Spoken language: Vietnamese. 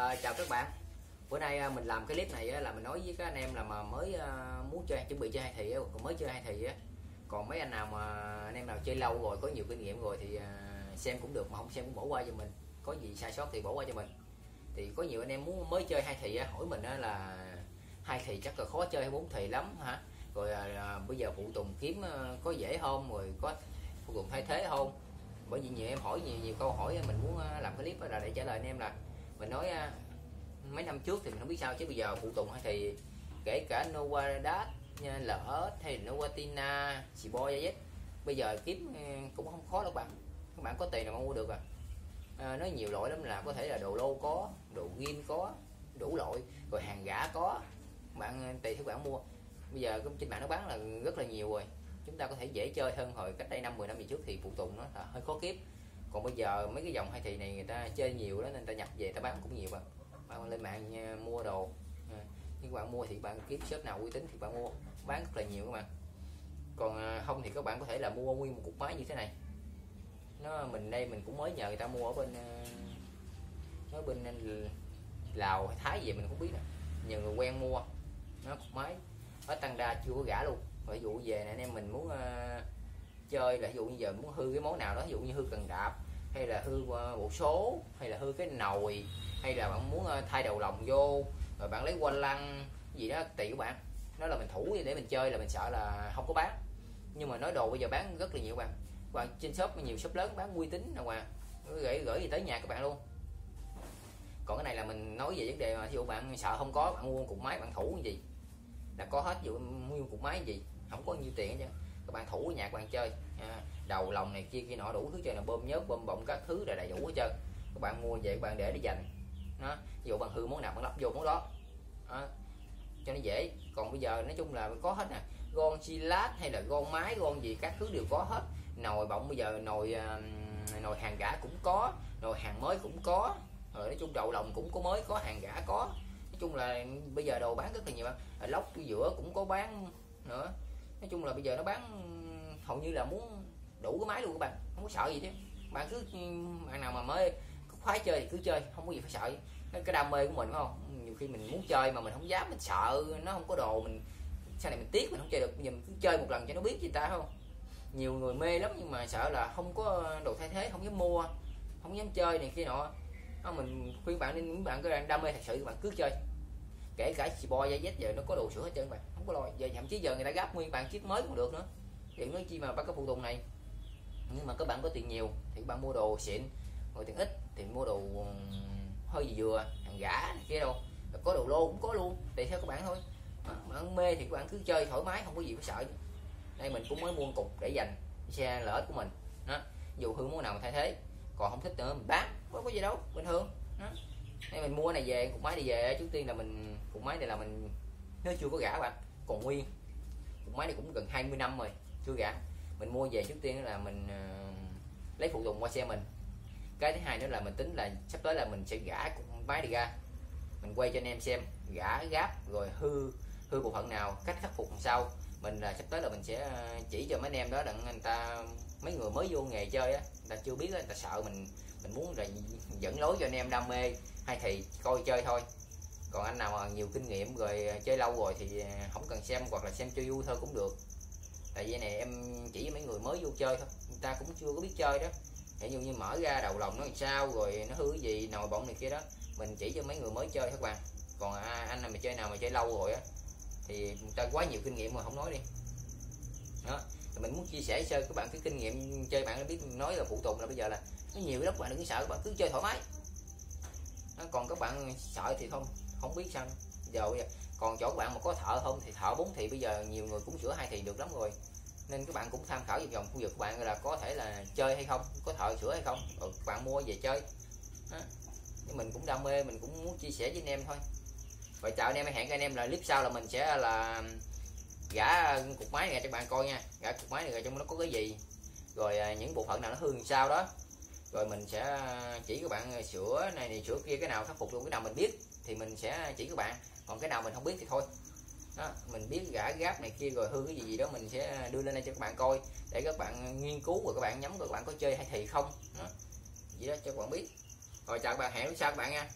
À, chào các bạn. Bữa nay à, mình làm cái clip này á, là mình nói với các anh em là mà mới à, muốn chơi chuẩn bị chơi hai thị còn mới chơi hai thị á. Còn mấy anh nào mà anh em nào chơi lâu rồi có nhiều kinh nghiệm rồi thì à, xem cũng được mà không xem cũng bỏ qua cho mình. Có gì sai sót thì bỏ qua cho mình. Thì có nhiều anh em muốn mới chơi hai thị á, hỏi mình á là hai thị chắc là khó chơi hay bốn thị lắm hả? Rồi à, à, bây giờ phụ tùng kiếm à, có dễ không? Rồi có phụ tùng thay thế không? Bởi vì nhiều em hỏi nhiều nhiều câu hỏi mình muốn à, làm cái clip là để trả lời anh em là mình nói à, mấy năm trước thì mình không biết sao chứ bây giờ phụ tùng thì kể cả Novadat nha, à, lỡ hay Novatina Siboy vậy bây giờ kiếm à, cũng không khó đâu bạn. Các bạn có tiền là mua được à. à nó nhiều loại lắm là có thể là đồ lô có đồ ghim có đủ loại rồi hàng gã có. Bạn tùy theo bạn mua. Bây giờ trên mạng nó bán là rất là nhiều rồi. Chúng ta có thể dễ chơi hơn hồi cách đây năm 10 năm gì trước thì phụ tùng nó là hơi khó kiếm còn bây giờ mấy cái dòng hai thì này người ta chơi nhiều đó nên ta nhập về ta bán cũng nhiều bạn. Bạn lên mạng nha, mua đồ. À, Nhưng bạn mua thì bạn kiếm shop nào uy tín thì bạn mua. Bán rất là nhiều các bạn. Còn à, không thì các bạn có thể là mua nguyên một cục máy như thế này. Nó mình đây mình cũng mới nhờ người ta mua ở bên ở bên lào hay thái gì mình không biết nè. Nhờ người quen mua. Nó cục máy. Ở tăng đa chưa có gã luôn. Ví dụ về này anh em mình muốn chơi là ví dụ như giờ muốn hư cái món nào đó, ví dụ như hư cần đạp, hay là hư ờ, bộ số, hay là hư cái nồi, hay là bạn muốn ờ, thay đầu lòng vô, rồi bạn lấy quanh lăng gì đó, tùy của bạn. Nó là mình thủ để mình chơi là mình sợ là không có bán. Nhưng mà nói đồ bây giờ bán rất là nhiều bạn. Bạn trên shop, nhiều shop lớn bán uy tín đâu mà gửi gửi gì tới nhà các bạn luôn. Còn cái này là mình nói về vấn đề mà ví dụ bạn sợ không có, bạn mua cục máy, bạn thủ cái gì? Là có hết, ví dụ mua cục máy gì? Không có nhiêu tiền chứ các bạn thủ ở nhà các bạn chơi. À, đầu lòng này kia kia nọ đủ thứ chơi là bơm nhớt bơm bọng các thứ là đầy đủ hết trơn. Các bạn mua về các bạn để để dành. Nó ví dụ bạn hư món nào bạn lắp vô món đó, à, cho nó dễ. Còn bây giờ nói chung là có hết nè. Gon chi lát hay là gon máy gon gì các thứ đều có hết. Nồi bọng bây giờ nồi à, nồi hàng gã cũng có nồi hàng mới cũng có. Rồi nói chung đầu lòng cũng có mới có hàng gã có. Nói chung là bây giờ đồ bán rất là nhiều. Lóc giữa cũng có bán nữa nói chung là bây giờ nó bán hầu như là muốn đủ cái máy luôn các bạn. Không có sợ gì chứ. Bạn cứ ừ, bạn nào mà mới khoái chơi thì cứ chơi không có gì phải sợ. Cái đam mê của mình phải không? Nhiều khi mình muốn chơi mà mình không dám mình sợ nó không có đồ mình sau này mình tiếc mình không chơi được. Bây giờ mình cứ chơi một lần cho nó biết gì ta không? Nhiều người mê lắm nhưng mà sợ là không có đồ thay thế không dám mua không dám chơi này kia nọ. Đó, mình khuyên bạn nên những bạn có đam mê thật sự bạn cứ chơi. Kể cả chị bo dây giờ nó có đồ sửa hết trơn bạn không có lo giờ thậm chí giờ người ta gáp nguyên bản chiếc mới cũng được nữa. Thì nói chi mà bắt cái phụ tùng này? Nhưng mà các bạn có tiền nhiều thì bạn mua đồ xịn rồi tiền ít thì mua đồ hơi gì vừa, hàng gã này kia đâu. Có đồ lô cũng có luôn, tùy theo các bạn thôi. Bạn mê thì các bạn cứ chơi thoải mái, không có gì phải sợ. Đây mình cũng mới mua cục để dành xe lỡ của mình, đó. Dù hư món nào mà thay thế, còn không thích nữa mình bán có có gì đâu, bình thường, đó. Đây mình mua này về, cục máy đi về, trước tiên là mình, cục máy này là mình, nó chưa có gã bạn còn nguyên. Cục máy này cũng gần 20 năm rồi chưa gã. Mình mua về trước tiên là mình uh, lấy phụ tùng qua xe mình. Cái thứ hai nữa là mình tính là sắp tới là mình sẽ gã cục máy đi ra. Mình quay cho anh em xem gã gáp rồi hư hư bộ phận nào cách khắc phục làm sao. Mình là sắp tới là mình sẽ ờ, chỉ cho mấy anh em đó đặng anh ta mấy người mới vô nghề chơi á. Người ta chưa biết người ta sợ mình mình muốn là dẫn lối cho anh em đam mê hay thì coi chơi thôi còn anh nào mà nhiều kinh nghiệm rồi à, chơi lâu rồi thì à, không cần xem hoặc là xem cho vui thôi cũng được. Tại vì này em chỉ với mấy người mới vô chơi thôi người ta cũng chưa có biết chơi đó. Ví dụ như mở ra đầu lòng nó làm sao rồi nó hứa gì nồi bọng này kia đó mình chỉ cho mấy người mới chơi các bạn. Còn à, anh nào mà chơi nào mà chơi lâu rồi á thì người ta quá nhiều kinh nghiệm mà không nói đi. Đó thì mình muốn chia sẻ sơ các bạn cái kinh nghiệm chơi bạn biết nói là phụ tùng là bây giờ là nó nhiều lắm các bạn đừng sợ các bạn cứ chơi thoải mái. Đó, còn các bạn sợ thì không không biết sao giờ còn chỗ bạn mà có thợ không thì thợ bốn thì bây giờ nhiều người cũng sửa hai thì được lắm rồi. Nên các bạn cũng tham khảo vòng vòng khu vực của bạn là có thể là chơi hay không có thợ sửa hay không. Ừ, các bạn mua về chơi. Đó. nhưng mình cũng đam mê mình cũng muốn chia sẻ với anh em thôi. Vậy chào anh em hẹn anh em là clip sau là mình sẽ là gã cục máy này cho bạn coi nha. Gã cục máy này trong nó có cái gì. Rồi à, những bộ phận nào nó hư sao đó rồi mình sẽ à, chỉ các bạn à, sửa này, này sửa kia cái nào khắc phục luôn cái nào mình biết thì mình sẽ chỉ các bạn. Còn cái nào mình không biết thì thôi. Đó, mình biết gã gáp này kia rồi hư cái gì gì đó mình sẽ đưa lên đây cho các bạn coi để các bạn nghiên cứu và các bạn nhắm các bạn có chơi hay thì không. Đó. gì đó cho các bạn biết. Rồi chào các bạn hẹn lúc sau các bạn nha.